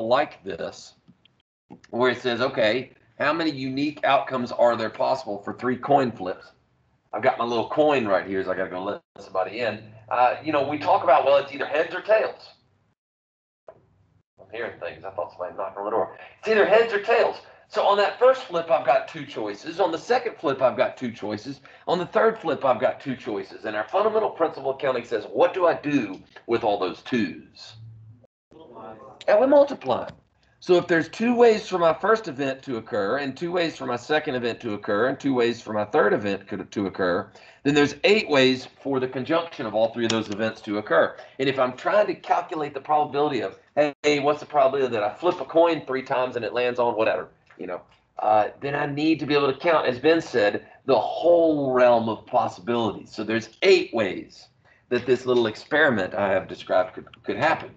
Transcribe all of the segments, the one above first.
like this, where it says, okay, how many unique outcomes are there possible for three coin flips? I've got my little coin right here, so I got to go let somebody in. Uh, you know, we talk about, well, it's either heads or tails. I'm hearing things. I thought somebody knocked on the door. It's either heads or tails. So on that first flip, I've got two choices. On the second flip, I've got two choices. On the third flip, I've got two choices. And our fundamental principle of counting says, what do I do with all those twos? And we multiply. So if there's two ways for my first event to occur, and two ways for my second event to occur, and two ways for my third event to occur, then there's eight ways for the conjunction of all three of those events to occur. And if I'm trying to calculate the probability of, hey, what's the probability that I flip a coin three times and it lands on whatever, you know, uh, then I need to be able to count, as Ben said, the whole realm of possibilities. So there's eight ways that this little experiment I have described could, could happen.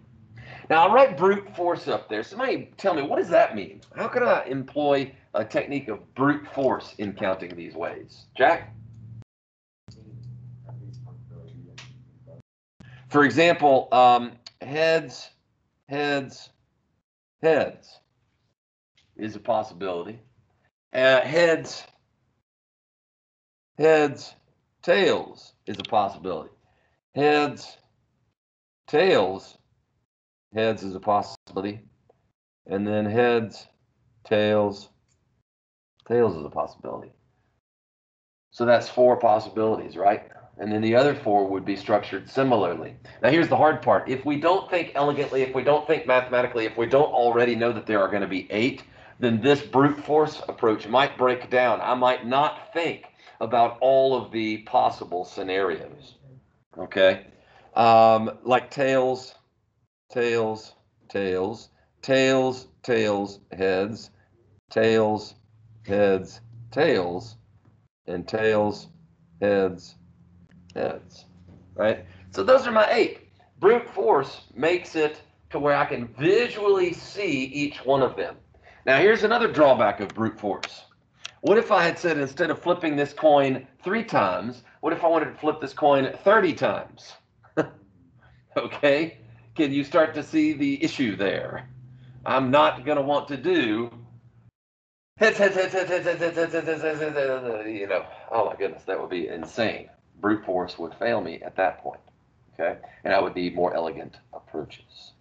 Now I'll write brute force up there. Somebody tell me, what does that mean? How can I employ a technique of brute force in counting these ways? Jack? For example, um, heads, heads, heads is a possibility. Uh, heads, heads, tails is a possibility. Heads, tails, heads is a possibility. And then heads, tails, tails is a possibility. So that's four possibilities, right? And then the other four would be structured similarly. Now here's the hard part. If we don't think elegantly, if we don't think mathematically, if we don't already know that there are going to be eight, then this brute force approach might break down. I might not think about all of the possible scenarios. Okay? Um, like tails, tails, tails, tails, tails, heads, tails, heads, tails, and tails, heads, heads. Right? So those are my eight. Brute force makes it to where I can visually see each one of them. Now, here's another drawback of brute force. What if I had said instead of flipping this coin three times, what if I wanted to flip this coin 30 times? okay, can you start to see the issue there? I'm not going to want to do you know, oh my goodness, that would be insane. Brute force would fail me at that point, okay? And I would need more elegant approaches.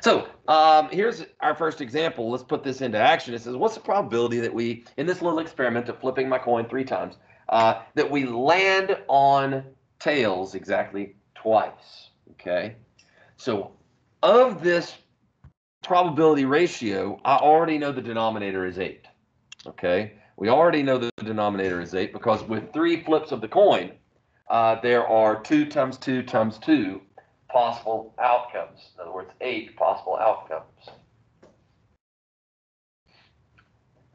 So um, here's our first example. Let's put this into action. It says, what's the probability that we, in this little experiment of flipping my coin three times, uh, that we land on tails exactly twice, okay? So of this probability ratio, I already know the denominator is 8, okay? We already know the denominator is 8 because with three flips of the coin, uh, there are 2 times 2 times 2 possible outcomes. In other words, eight possible outcomes.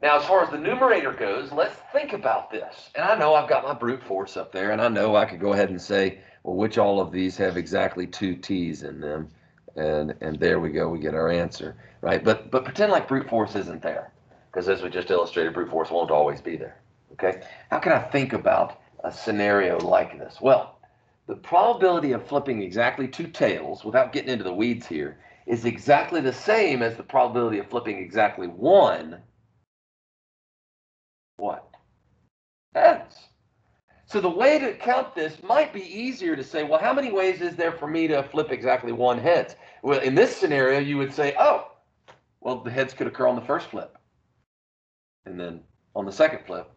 Now, as far as the numerator goes, let's think about this. And I know I've got my brute force up there, and I know I could go ahead and say, well, which all of these have exactly two t's in them? And and there we go, we get our answer, right? But but pretend like brute force isn't there, because as we just illustrated, brute force won't always be there. Okay? How can I think about a scenario like this? Well, the probability of flipping exactly two tails, without getting into the weeds here, is exactly the same as the probability of flipping exactly one what? Heads. So the way to count this might be easier to say, well, how many ways is there for me to flip exactly one heads? Well, in this scenario, you would say, oh, well, the heads could occur on the first flip. And then on the second flip.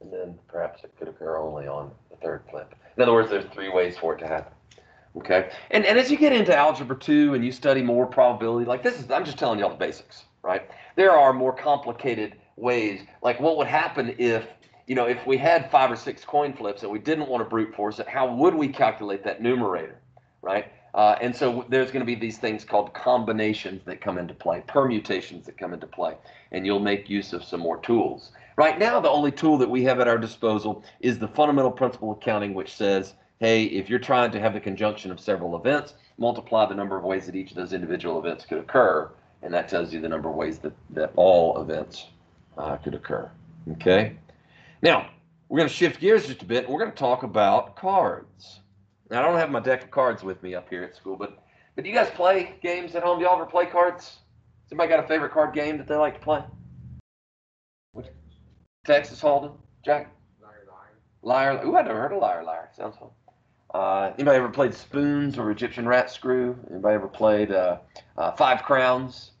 And then perhaps it could occur only on the third flip. In other words, there's three ways for it to happen. Okay. And and as you get into algebra two and you study more probability, like this is I'm just telling y'all the basics, right? There are more complicated ways. Like what would happen if you know if we had five or six coin flips and we didn't want to brute force it, how would we calculate that numerator, right? Uh, and so there's going to be these things called combinations that come into play, permutations that come into play, and you'll make use of some more tools. Right now, the only tool that we have at our disposal is the fundamental principle of counting, which says, hey, if you're trying to have the conjunction of several events, multiply the number of ways that each of those individual events could occur, and that tells you the number of ways that, that all events uh, could occur. Okay? Now, we're going to shift gears just a bit. We're going to talk about cards. Now, I don't have my deck of cards with me up here at school, but But do you guys play games at home? Do y'all ever play cards? Somebody got a favorite card game that they like to play? Which, Texas Hold'em, Jack. Liar, Liar. Ooh, I never heard of Liar, Liar. Sounds fun. Uh, anybody ever played Spoons or Egyptian Rat Screw? Anybody ever played uh, uh, Five Crowns?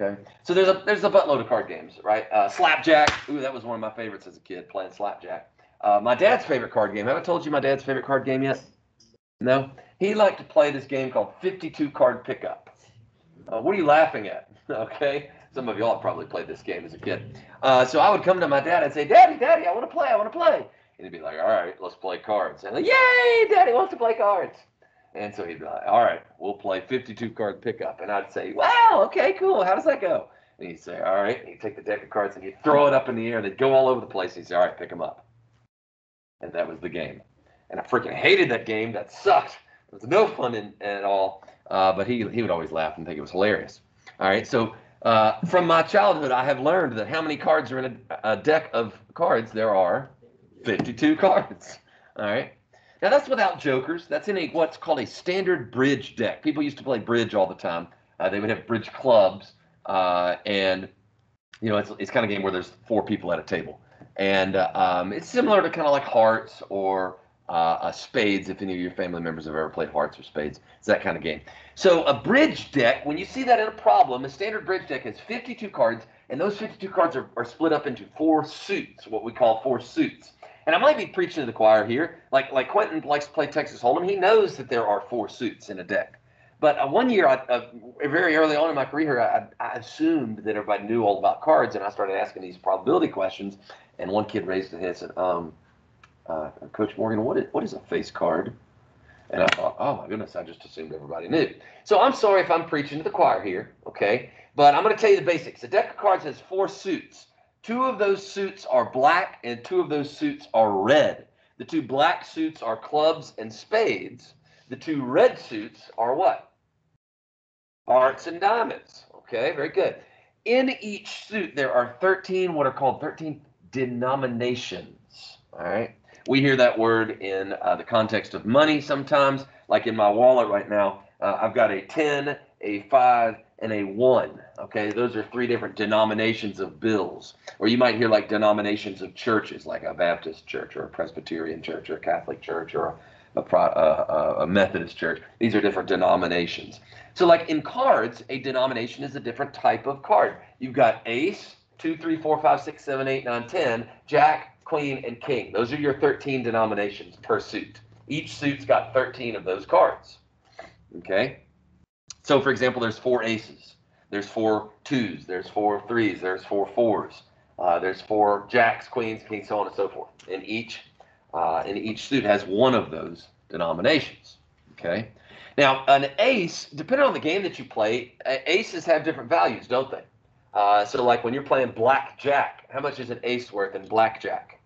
Okay, so there's a there's a buttload of card games, right? Uh, Slapjack. Ooh, that was one of my favorites as a kid, playing Slapjack. Uh, my dad's favorite card game. Have I told you my dad's favorite card game yet? No. He liked to play this game called 52 Card Pickup. Uh, what are you laughing at? Okay. Some of y'all probably played this game as a kid. Uh, so I would come to my dad and say, Daddy, Daddy, I want to play. I want to play. And he'd be like, All right, let's play cards. And like, Yay, Daddy wants to play cards. And so he'd be like, All right, we'll play 52 card pickup. And I'd say, Wow, okay, cool. How does that go? And he'd say, All right. And he'd take the deck of cards and he'd throw it up in the air. They'd go all over the place. He'd say, All right, pick them up. And that was the game. And I freaking hated that game. That sucked. It was no fun in, at all. Uh, but he, he would always laugh and think it was hilarious. All right. So uh, from my childhood, I have learned that how many cards are in a, a deck of cards? There are 52 cards. All right. Now that's without jokers. That's in a what's called a standard bridge deck. People used to play bridge all the time. Uh, they would have bridge clubs, uh, and you know it's it's kind of a game where there's four people at a table, and uh, um, it's similar to kind of like hearts or uh, spades. If any of your family members have ever played hearts or spades, it's that kind of game. So a bridge deck, when you see that in a problem, a standard bridge deck has 52 cards, and those 52 cards are, are split up into four suits, what we call four suits. And I might be preaching to the choir here. Like like Quentin likes to play Texas Hold'em. He knows that there are four suits in a deck. But uh, one year, I, uh, very early on in my career, I, I, assumed that everybody knew all about cards, and I started asking these probability questions. And one kid raised his hand and said, um, uh, "Coach Morgan, what is what is a face card?" And I thought, oh my goodness, I just assumed everybody knew. So I'm sorry if I'm preaching to the choir here, okay? But I'm going to tell you the basics. A deck of cards has four suits. Two of those suits are black, and two of those suits are red. The two black suits are clubs and spades. The two red suits are what? Hearts and diamonds. Okay, very good. In each suit, there are 13 what are called 13 denominations. All right. We hear that word in uh, the context of money sometimes, like in my wallet right now. Uh, I've got a 10, a 5, and a 1. Okay, those are three different denominations of bills. Or you might hear like denominations of churches, like a Baptist church or a Presbyterian church or a Catholic church or a, a, a, uh, uh, a Methodist church. These are different denominations. So, like in cards, a denomination is a different type of card. You've got ace, 2, 3, 4, 5, 6, 7, 8, 9, 10, jack, queen, and king. Those are your 13 denominations per suit. Each suit's got 13 of those cards. Okay? So, for example, there's four aces, there's four twos, there's four threes, there's four fours, uh, there's four jacks, queens, kings, so on and so forth. And each, uh, and each suit has one of those denominations. Okay? Now, an ace, depending on the game that you play, aces have different values, don't they? Uh, so, like when you're playing blackjack, how much is an ace worth in blackjack?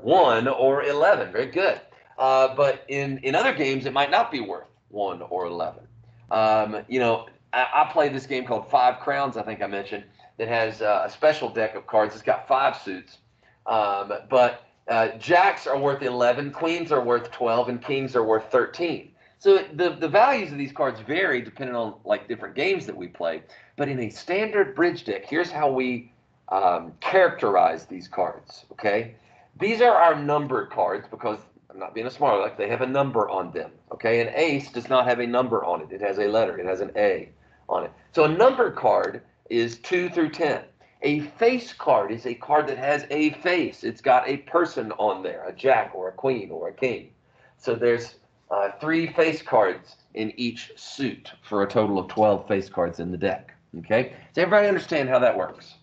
1 or 11. Very good. Uh, but in, in other games, it might not be worth 1 or 11. Um, you know, I, I play this game called Five Crowns, I think I mentioned, that has uh, a special deck of cards. It's got five suits. Um, but uh, jacks are worth 11, queens are worth 12, and kings are worth 13. So the, the values of these cards vary depending on like different games that we play. But in a standard bridge deck, here's how we um, characterize these cards. Okay, these are our numbered cards because I'm not being a smart aleck. They have a number on them. Okay, an ace does not have a number on it. It has a letter. It has an A on it. So a number card is two through ten. A face card is a card that has a face. It's got a person on there, a jack or a queen or a king. So there's uh, three face cards in each suit for a total of 12 face cards in the deck. Okay? Does everybody understand how that works?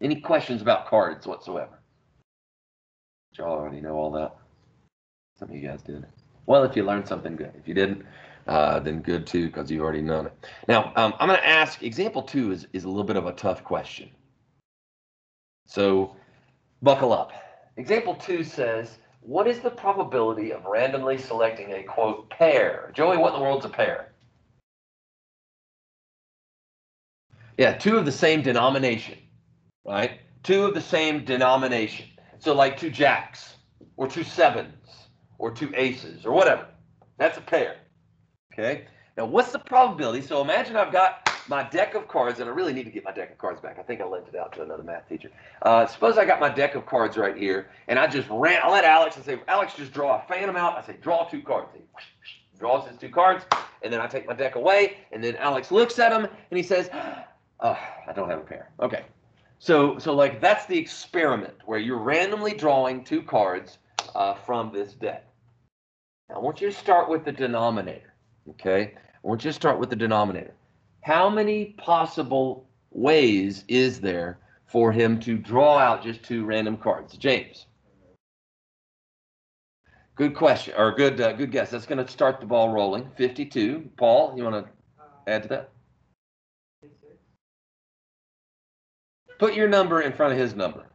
Any questions about cards whatsoever? Y'all already know all that. Some of you guys did. Well, if you learned something good. If you didn't, uh, then good too, because you've already known it. Now, um, I'm going to ask, example two is, is a little bit of a tough question. So buckle up. Example two says, what is the probability of randomly selecting a, quote, pair? Joey, what in the world's a pair? Yeah, two of the same denomination, right? Two of the same denomination. So like two jacks or two sevens or two aces or whatever. That's a pair. Okay. Now, what's the probability? So imagine I've got my deck of cards, and I really need to get my deck of cards back. I think I lent it out to another math teacher. Uh, suppose I got my deck of cards right here, and I just ran. I let Alex and say, Alex, just draw a phantom out. I say, draw two cards. He draws his two cards, and then I take my deck away, and then Alex looks at them, and he says, oh, I don't have a pair. Okay. So, so like that's the experiment where you're randomly drawing two cards uh, from this deck. I want you to start with the denominator. Okay. I want you to start with the denominator. How many possible ways is there for him to draw out just two random cards? James. Good question or good uh, good guess. That's going to start the ball rolling. 52. Paul, you want to add to that? Put your number in front of his number.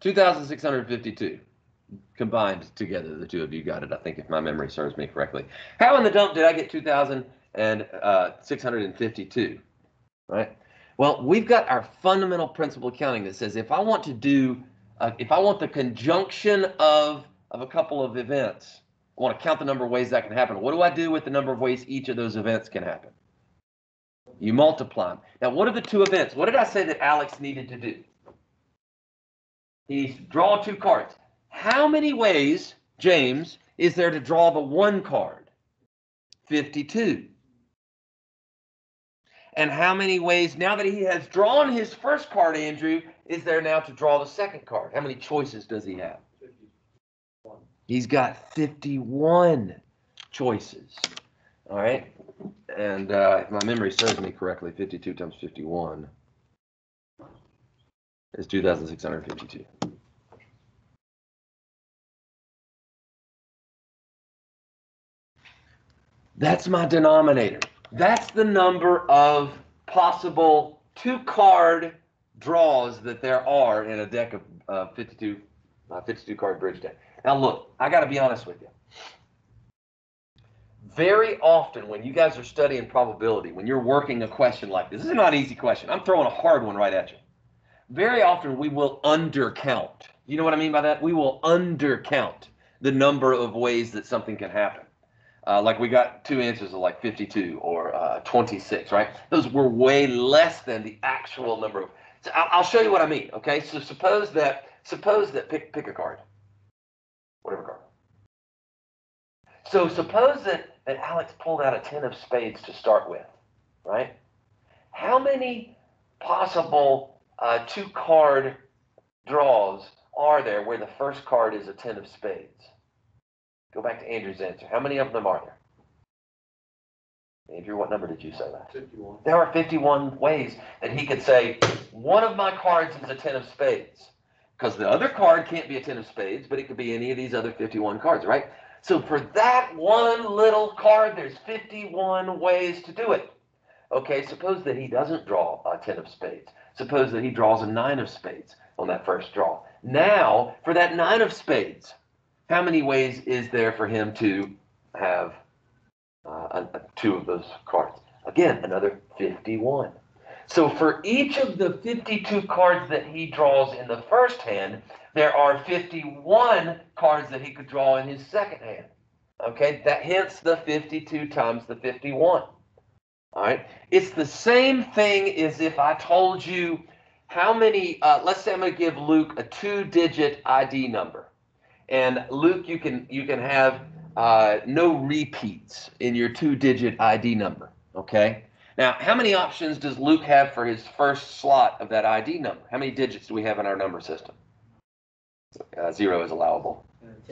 Two thousand six hundred fifty-two combined together. The two of you got it, I think, if my memory serves me correctly. How in the dump did I get two thousand and uh, six hundred and fifty-two? Right. Well, we've got our fundamental principle of counting that says if I want to do, uh, if I want the conjunction of of a couple of events, I want to count the number of ways that can happen. What do I do with the number of ways each of those events can happen? You multiply them. Now, what are the two events? What did I say that Alex needed to do? He needs to draw two cards. How many ways, James, is there to draw the one card? 52. And how many ways, now that he has drawn his first card, Andrew, is there now to draw the second card? How many choices does he have? 51. He's got 51 choices. All right. And uh, if my memory serves me correctly, 52 times 51 is 2,652. That's my denominator. That's the number of possible two card draws that there are in a deck of uh, 52, uh, 52 card bridge deck. Now, look, I got to be honest with you. Very often, when you guys are studying probability, when you're working a question like this, this is not an easy question. I'm throwing a hard one right at you. Very often, we will undercount. You know what I mean by that? We will undercount the number of ways that something can happen. Uh, like we got two answers of like 52 or uh, 26, right? Those were way less than the actual number of. So I'll, I'll show you what I mean. Okay, so suppose that suppose that pick pick a card whatever card. So suppose that, that Alex pulled out a 10 of spades to start with, right? How many possible uh, two card draws are there where the first card is a 10 of spades? Go back to Andrew's answer. How many of them are there? Andrew, what number did you say that? 51. There are 51 ways that he could say, one of my cards is a 10 of spades because the other card can't be a 10 of spades, but it could be any of these other 51 cards, right? So for that one little card, there's 51 ways to do it. Okay, suppose that he doesn't draw a 10 of spades. Suppose that he draws a 9 of spades on that first draw. Now, for that 9 of spades, how many ways is there for him to have uh, two of those cards? Again, another 51. So for each of the 52 cards that he draws in the first hand, there are 51 cards that he could draw in his second hand. Okay, that hence the 52 times the 51. All right, it's the same thing as if I told you how many. Uh, let's say I'm going to give Luke a two-digit ID number, and Luke, you can you can have uh, no repeats in your two-digit ID number. Okay, now, how many options does Luke have for his first slot of that ID number? How many digits do we have in our number system? Uh, zero is allowable.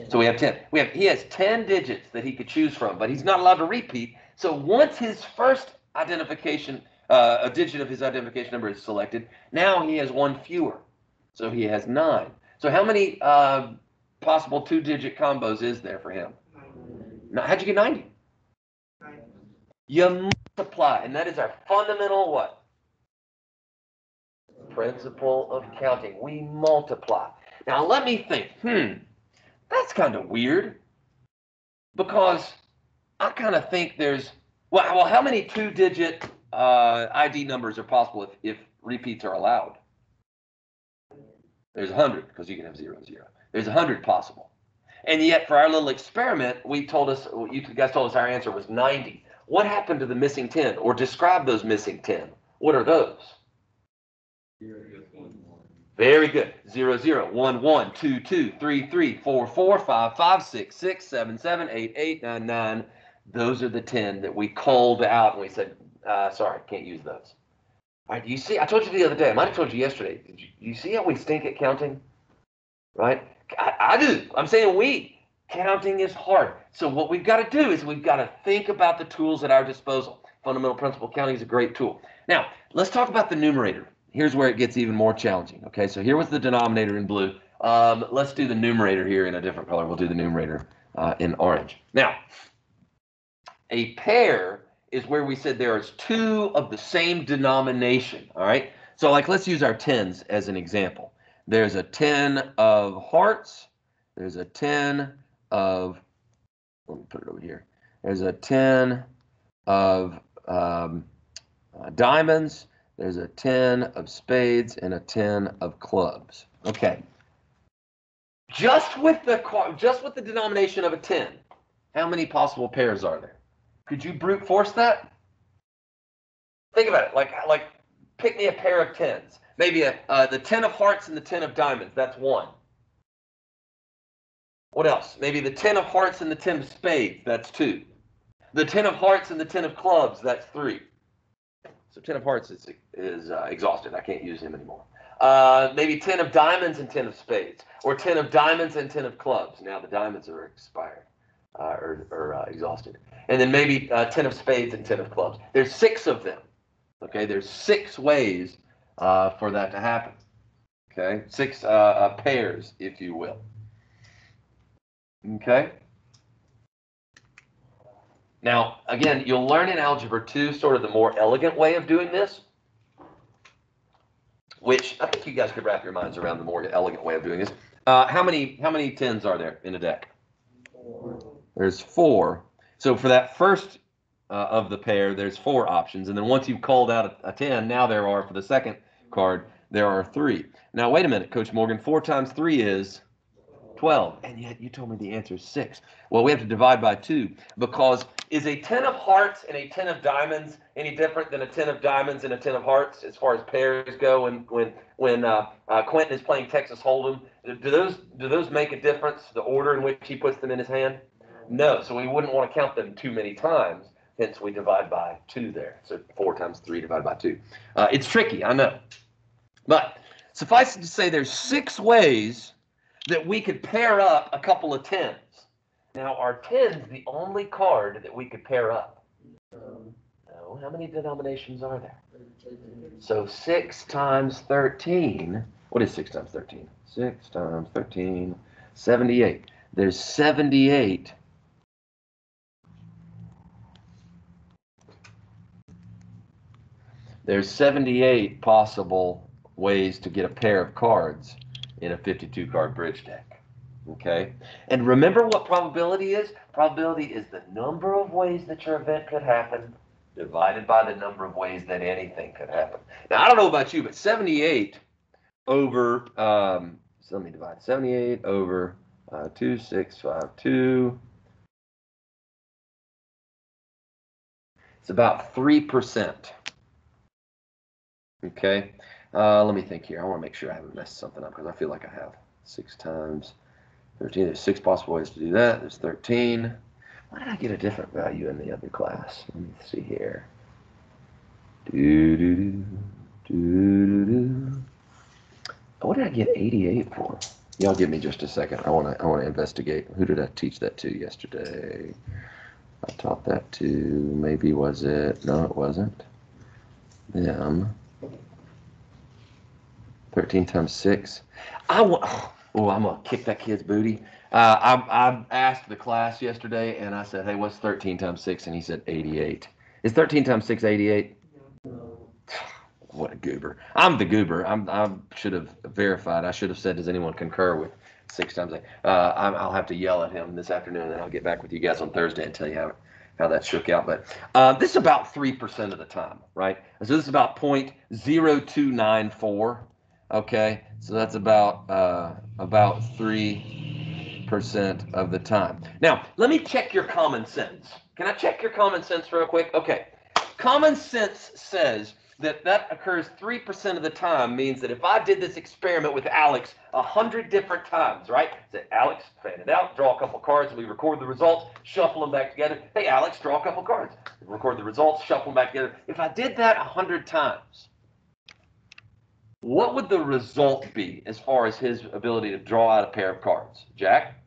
So we have 10. We have he has 10 digits that he could choose from, but he's not allowed to repeat. So once his first identification, uh, a digit of his identification number is selected, now he has one fewer. So he has nine. So how many uh, possible two-digit combos is there for him? Now, how'd you get 90? You multiply, and that is our fundamental what? Principle of counting. We multiply. Now let me think, hmm, that's kind of weird. Because I kind of think there's, well, well how many two digit uh, ID numbers are possible if, if repeats are allowed? There's 100, because you can have zero, zero. There's 100 possible. And yet, for our little experiment, we told us, you guys told us our answer was 90. What happened to the missing 10? Or describe those missing 10. What are those? Very good. 0, 0, 1, 1, 2, 2, 3, 3, 4, 4, 5, 5, 6, 6, 7, 7, 8, 8, 9, 9. Those are the 10 that we called out and we said, uh, sorry, can't use those. All right, you see, I told you the other day, I might have told you yesterday. Did you, you see how we stink at counting? Right? I, I do. I'm saying we. Counting is hard. So what we've got to do is we've got to think about the tools at our disposal. Fundamental principle counting is a great tool. Now, let's talk about the numerator. Here's where it gets even more challenging. Okay, so here was the denominator in blue. Um, let's do the numerator here in a different color. We'll do the numerator uh, in orange. Now, a pair is where we said there is two of the same denomination. All right, so like let's use our tens as an example. There's a 10 of hearts. There's a 10 of, let me put it over here. There's a 10 of um, uh, diamonds. There's a 10 of spades and a 10 of clubs. Okay. Just with the just with the denomination of a 10, how many possible pairs are there? Could you brute force that? Think about it. Like like pick me a pair of tens. Maybe a, uh, the 10 of hearts and the 10 of diamonds. That's one. What else? Maybe the 10 of hearts and the 10 of spades. That's two. The 10 of hearts and the 10 of clubs. That's three. So 10 of hearts is, is uh, exhausted. I can't use him anymore. Uh, maybe 10 of diamonds and 10 of spades. Or 10 of diamonds and 10 of clubs. Now the diamonds are expired uh, or, or uh, exhausted. And then maybe uh, 10 of spades and 10 of clubs. There's six of them. Okay, there's six ways uh, for that to happen. Okay, six uh, uh, pairs, if you will. Okay. Now, again, you'll learn in Algebra 2 sort of the more elegant way of doing this, which I think you guys could wrap your minds around the more elegant way of doing this. Uh, how many how many tens are there in a deck? Four. There's four. So for that first uh, of the pair, there's four options. And then once you've called out a, a 10, now there are for the second card, there are three. Now, wait a minute, Coach Morgan. Four times three is 12. And yet you told me the answer is six. Well, we have to divide by two because is a 10 of hearts and a 10 of diamonds any different than a 10 of diamonds and a 10 of hearts as far as pairs go? When when when uh, uh, Quentin is playing Texas Hold'em, do those do those make a difference? The order in which he puts them in his hand? No. So we wouldn't want to count them too many times. Hence, we divide by two there. So four times three divided by two. Uh, it's tricky, I know. But suffice it to say, there's six ways that we could pair up a couple of tens. Now, are tens the only card that we could pair up? No. How many denominations are there? So 6 times 13. What is 6 times 13? 6 times 13, 78. There's 78 There's 78 possible ways to get a pair of cards in a 52 card bridge deck. Okay? And remember what probability is? Probability is the number of ways that your event could happen divided by the number of ways that anything could happen. Now, I don't know about you, but 78 over, um, so let me divide 78 over uh, 2652. It's about 3%. Okay, uh, let me think here. I want to make sure I haven't messed something up because I feel like I have. Six times 13. There's six possible ways to do that. There's 13. Why did I get a different value in the other class? Let me see here. Do, do, do, do, do. What did I get 88 for? Y'all give me just a second. I want to I want to investigate. Who did I teach that to yesterday? I taught that to maybe was it? No, it wasn't. Them. 13 times 6. I want, oh, I'm going to kick that kid's booty. Uh, I, I asked the class yesterday and I said, hey, what's 13 times 6? And he said 88. Is 13 times 6 88? What a goober. I'm the goober. I'm, I should have verified. I should have said, does anyone concur with six times eight? Uh, I'll have to yell at him this afternoon and I'll get back with you guys on Thursday and tell you how, how that shook out. But uh, this is about 3% of the time, right? So this is about 0.0294 Okay, so that's about uh, about three 3% of the time. Now, let me check your common sense. Can I check your common sense real quick? Okay. Common sense says that that occurs 3% of the time means that if I did this experiment with Alex a 100 different times, right? Say, Alex, fan it out, draw a couple cards, we record the results, shuffle them back together. Hey, Alex, draw a couple cards, record the results, shuffle them back together. If I did that a 100 times, what would the result be as far as his ability to draw out a pair of cards? Jack?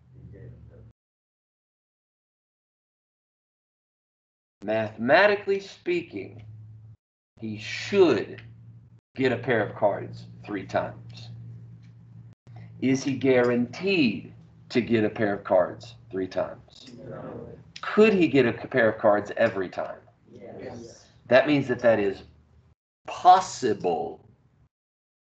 Mathematically speaking, he should get a pair of cards three times. Is he guaranteed to get a pair of cards three times? No. Could he get a pair of cards every time? Yes. That means that that is possible.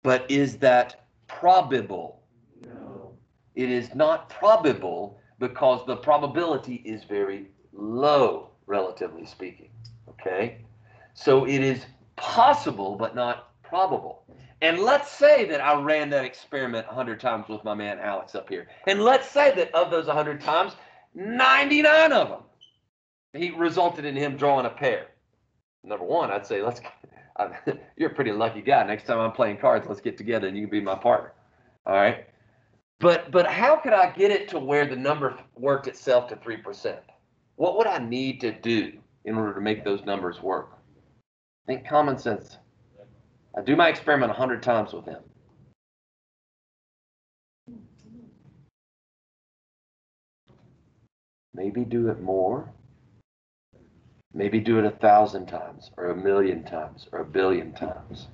But is that probable? No. It is not probable because the probability is very low, relatively speaking. Okay? So it is possible, but not probable. And let's say that I ran that experiment 100 times with my man Alex up here. And let's say that of those 100 times, 99 of them, he resulted in him drawing a pair. Number one, I'd say, let's. I'm, you're a pretty lucky guy. Next time I'm playing cards, let's get together and you can be my partner. All right. But but how could I get it to where the number worked itself to three percent? What would I need to do in order to make those numbers work? Think common sense. I do my experiment 100 times with him. Maybe do it more. Maybe do it a thousand times, or a million times, or a billion times.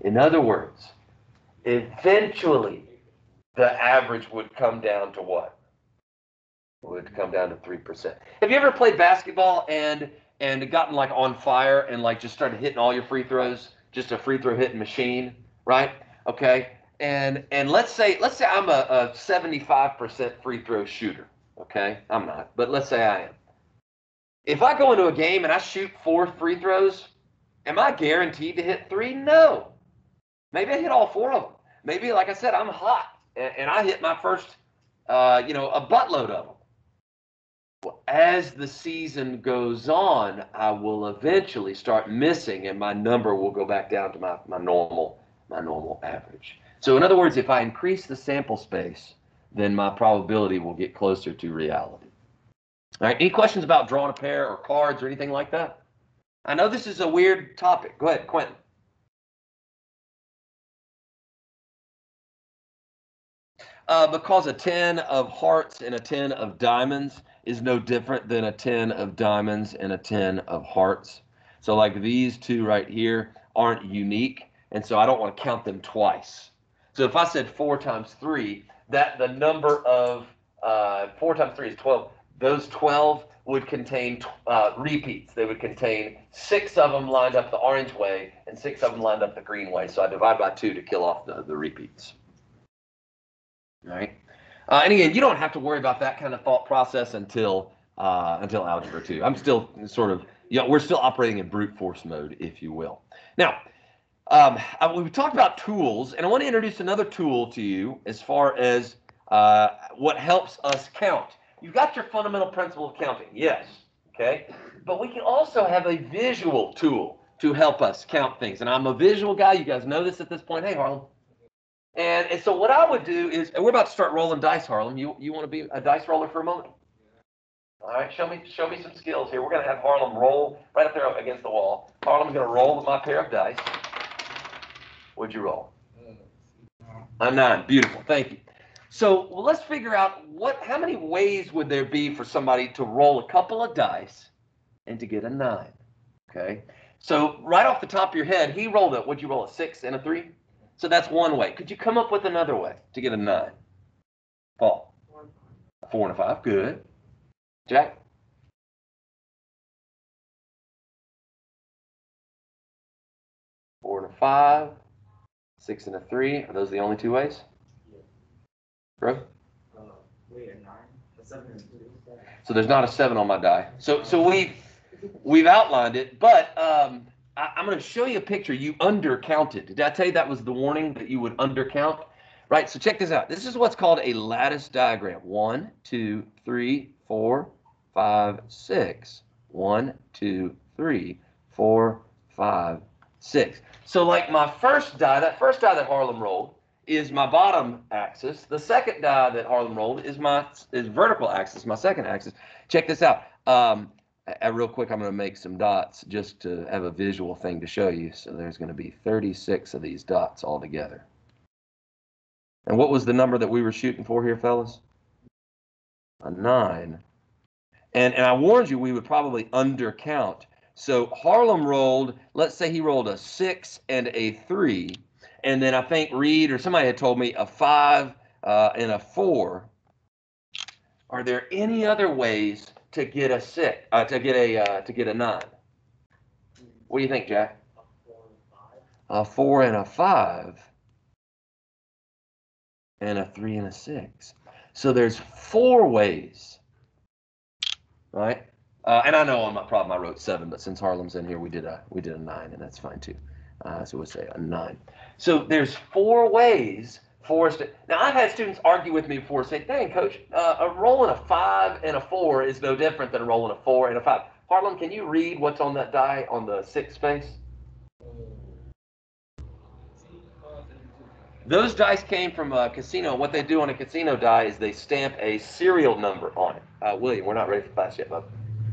In other words, eventually the average would come down to what? Would come down to 3%. Have you ever played basketball and and gotten like on fire and like just started hitting all your free throws, just a free throw hitting machine, right? Okay. And and let's say let's say I'm a, a 75% free throw shooter. Okay, I'm not, but let's say I am. If I go into a game and I shoot four free throws, am I guaranteed to hit three? No. Maybe I hit all four of them. Maybe, like I said, I'm hot and, and I hit my first, uh, you know, a buttload of them. Well, as the season goes on, I will eventually start missing, and my number will go back down to my, my normal my normal average. So, in other words, if I increase the sample space, then my probability will get closer to reality. All right. Any questions about drawing a pair or cards or anything like that? I know this is a weird topic. Go ahead, Quentin. Uh, because a 10 of hearts and a 10 of diamonds is no different than a 10 of diamonds and a 10 of hearts. So like these two right here aren't unique, and so I don't want to count them twice. So if I said 4 times 3, that the number of uh, 4 times 3 is 12. Those 12 would contain uh, repeats. They would contain six of them lined up the orange way and six of them lined up the green way. So I divide by two to kill off the, the repeats. All right. Uh, and again, you don't have to worry about that kind of thought process until uh, until algebra two. I'm still sort of, you know, we're still operating in brute force mode, if you will. Now, um, I, we've talked about tools, and I want to introduce another tool to you as far as uh, what helps us count. You've got your fundamental principle of counting, yes, okay, but we can also have a visual tool to help us count things. And I'm a visual guy. You guys know this at this point. Hey, Harlem. And, and so what I would do is, we're about to start rolling dice, Harlem. You you want to be a dice roller for a moment? All right, show me show me some skills here. We're gonna have Harlem roll right up there against the wall. Harlem's gonna roll with my pair of dice. What'd you roll? A nine. Beautiful. Thank you. So well, let's figure out what how many ways would there be for somebody to roll a couple of dice and to get a nine. Okay. So right off the top of your head, he rolled it. Would you roll a six and a three? So that's one way. Could you come up with another way to get a nine? Paul. Four and a five. Good. Jack. Four and a five. Six and a three. Are those the only two ways? So there's not a seven on my die. So so we've we've outlined it, but um, I, I'm going to show you a picture. You undercounted. Did I tell you that was the warning that you would undercount? right? So check this out. This is what's called a lattice diagram. One, two, three, four, five, six. One, two, three, four, five, six. So like my first die, that first die that Harlem rolled is my bottom axis. The second die that Harlem rolled is my is vertical axis, my second axis. Check this out. Um, uh, real quick, I'm going to make some dots just to have a visual thing to show you. So there's going to be 36 of these dots all together. And what was the number that we were shooting for here, fellas? A nine. And, and I warned you we would probably undercount. So Harlem rolled, let's say he rolled a six and a three. And then I think Reed or somebody had told me a five uh, and a four. Are there any other ways to get a six, uh, to get a uh, to get a nine? What do you think, Jack? A four and a five, and a three and a six. So there's four ways, right? Uh, and I know on my problem I wrote seven, but since Harlem's in here, we did a we did a nine, and that's fine too. Uh, so we'll say a nine. So there's four ways for us to. Now I've had students argue with me before, say, "Dang, coach, uh, a rolling a five and a four is no different than a rolling a four and a five. Harlem, can you read what's on that die on the six space? Those dice came from a casino. What they do on a casino die is they stamp a serial number on it. Uh, William, we're not ready for class yet, bub.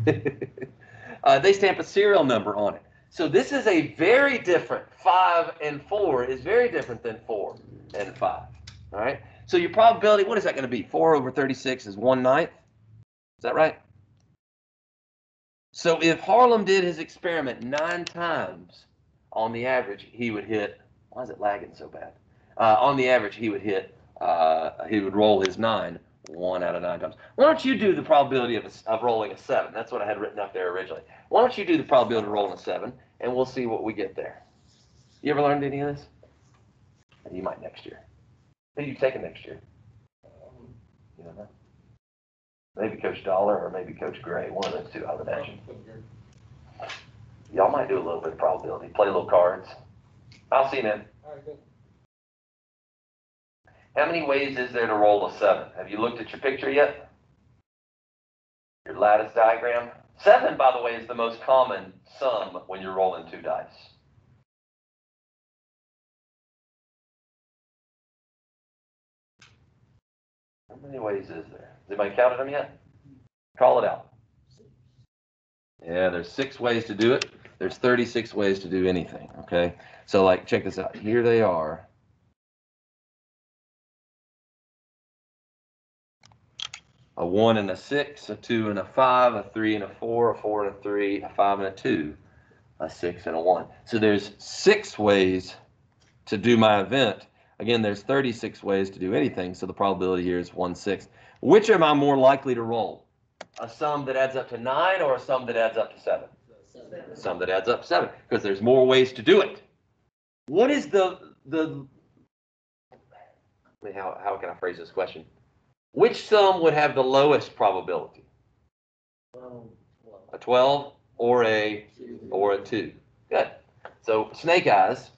uh, they stamp a serial number on it. So this is a very different five and four is very different than four and five. All right. So your probability, what is that going to be? Four over 36 is one ninth. Is that right? So if Harlem did his experiment nine times, on the average, he would hit. Why is it lagging so bad? Uh, on the average, he would hit. Uh, he would roll his nine one out of nine times. Why don't you do the probability of, a, of rolling a seven? That's what I had written up there originally. Why don't you do the probability of rolling a seven, and we'll see what we get there. You ever learned any of this? You might next year. Who you taking next year? You don't know. Maybe Coach Dollar or maybe Coach Gray. One of those two, I would imagine. Y'all might do a little bit of probability. Play a little cards. I'll see you, man. How many ways is there to roll a seven? Have you looked at your picture yet? Your lattice diagram? Seven, by the way, is the most common sum when you're rolling two dice. How many ways is there? Has anybody counted them yet? Call it out. Yeah, there's six ways to do it. There's 36 ways to do anything, okay? So like, check this out. Here they are. A one and a six, a two and a five, a three and a four, a four and a three, a five and a two, a six and a one. So there's six ways to do my event. Again, there's 36 ways to do anything, so the probability here is one sixth. Which am I more likely to roll? A sum that adds up to nine or a sum that adds up to seven? A sum that adds up to seven, because there's more ways to do it. What is the the I mean, how, how can I phrase this question? Which sum would have the lowest probability? A 12 or a or a 2. Good. So snake eyes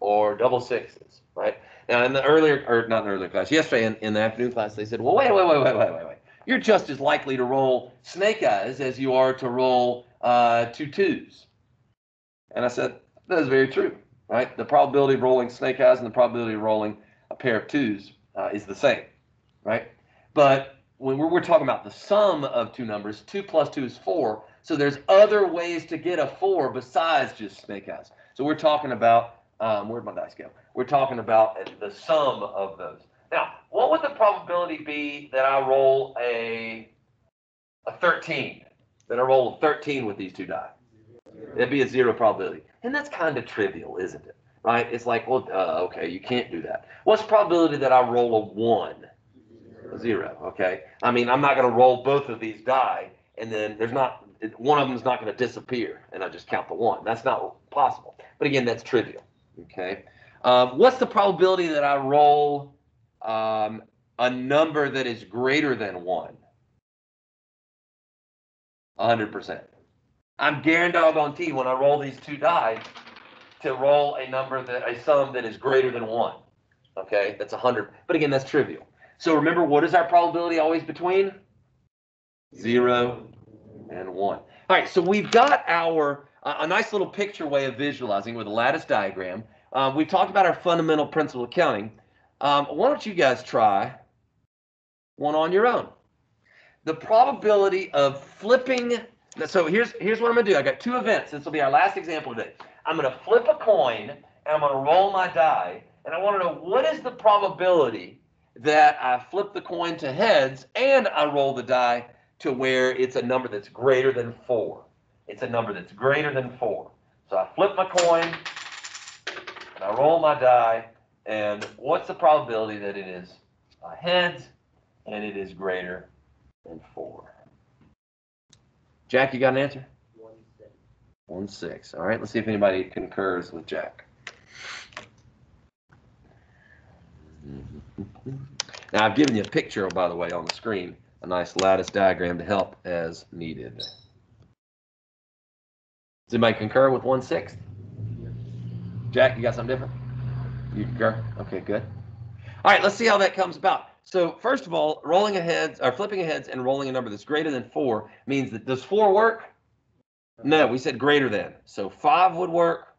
or double sixes, right? Now in the earlier or not in earlier class, yesterday in, in the afternoon class, they said, well, wait, wait, wait, wait, wait, wait, wait. You're just as likely to roll snake eyes as you are to roll uh, two twos. And I said, that is very true, right? The probability of rolling snake eyes and the probability of rolling a pair of twos uh, is the same, right? But when we're, we're talking about the sum of two numbers, two plus two is four. So there's other ways to get a four besides just snake eyes. So we're talking about, um, where'd my dice go? We're talking about the sum of those. Now, what would the probability be that I roll a, a 13? That I roll a 13 with these two die? It'd be a zero probability. And that's kind of trivial, isn't it? Right? It's like, well, uh, okay, you can't do that. What's the probability that I roll a one? Zero. Okay. I mean, I'm not going to roll both of these die, and then there's not one of them is not going to disappear, and I just count the one. That's not possible. But again, that's trivial. Okay. Um, what's the probability that I roll um, a number that is greater than one? 100%. I'm guaranteed when I roll these two die to roll a number that a sum that is greater than one. Okay, that's 100. But again, that's trivial. So remember, what is our probability always between? Zero and one. All right, so we've got our a a nice little picture way of visualizing with a lattice diagram. Uh, we've talked about our fundamental principle of counting. Um, why don't you guys try one on your own? The probability of flipping. So here's here's what I'm gonna do. I got two events. This will be our last example today. I'm gonna flip a coin and I'm gonna roll my die, and I want to know what is the probability that I flip the coin to heads and I roll the die to where it's a number that's greater than four. It's a number that's greater than four. So I flip my coin and I roll my die, and what's the probability that it is uh, heads and it is greater than four? Jack, you got an answer? One six. One six. All right, let's see if anybody concurs with Jack. Now I've given you a picture, by the way, on the screen, a nice lattice diagram to help as needed. Does anybody concur with one sixth? Jack, you got something different? You concur? Okay, good. All right, let's see how that comes about. So first of all, rolling ahead or flipping aheads and rolling a number that's greater than four means that does four work? No, we said greater than. So five would work,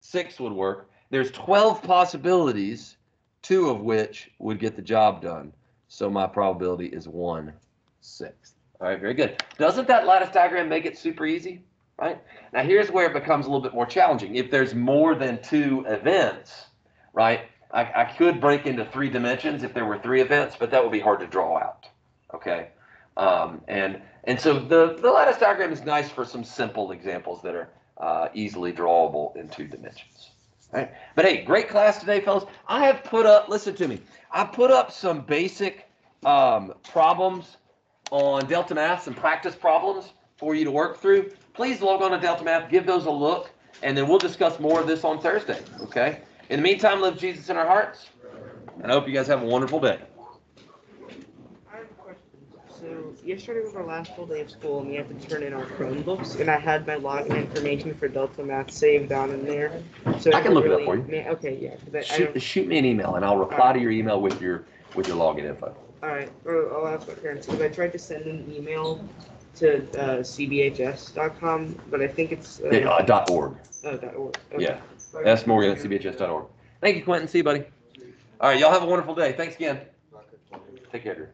six would work. There's 12 possibilities, two of which would get the job done. So my probability is one sixth. All right, very good. Doesn't that lattice diagram make it super easy? Right? Now here's where it becomes a little bit more challenging. If there's more than two events, right? I, I could break into three dimensions if there were three events, but that would be hard to draw out. Okay. Um, and and so the, the lattice diagram is nice for some simple examples that are uh, easily drawable in two dimensions. Right? But hey, great class today, fellas. I have put up, listen to me, I put up some basic um, problems on Delta Math, some practice problems for you to work through. Please log on to Delta Math, give those a look, and then we'll discuss more of this on Thursday. Okay? In the meantime, live Jesus in our hearts. And I hope you guys have a wonderful day. I have a question. So yesterday was our last full day of school, and we had to turn in our Chromebooks, and I had my login information for Delta Math saved down in there. So I can look it up for you. Okay, yeah. 'cause I, I Shoot, don't, shoot me an email, and I'll reply to your email with your with your login info. all right, or I'll ask my parents because I tried to send an email to uh, cbhs.com, but I think it's uh, Yeah, uh, dot org. oh, dot .org. Okay. Yeah. S Morgan at cbhs.org. Thank you, Quentin. See you, buddy. All right, y'all have a wonderful day. Thanks again. Take care. Drew.